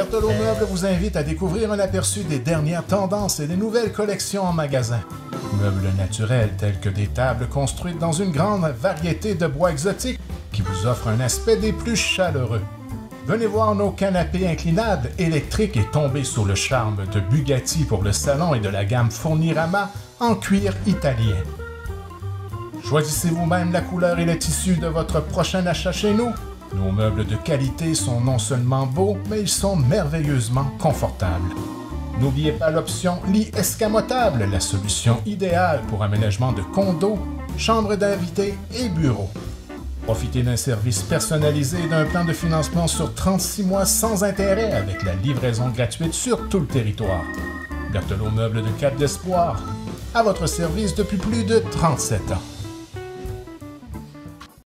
Berthelot Meubles vous invite à découvrir un aperçu des dernières tendances et des nouvelles collections en magasin. Meubles naturels tels que des tables construites dans une grande variété de bois exotiques qui vous offrent un aspect des plus chaleureux. Venez voir nos canapés inclinables électriques et tomber sous le charme de Bugatti pour le salon et de la gamme Fournirama en cuir italien. Choisissez vous-même la couleur et le tissu de votre prochain achat chez nous. Nos meubles de qualité sont non seulement beaux, mais ils sont merveilleusement confortables. N'oubliez pas l'option lit escamotable, la solution idéale pour aménagement de condos, chambres d'invités et bureaux. Profitez d'un service personnalisé et d'un plan de financement sur 36 mois sans intérêt avec la livraison gratuite sur tout le territoire. Berthelot Meubles de Cap d'Espoir, à votre service depuis plus de 37 ans.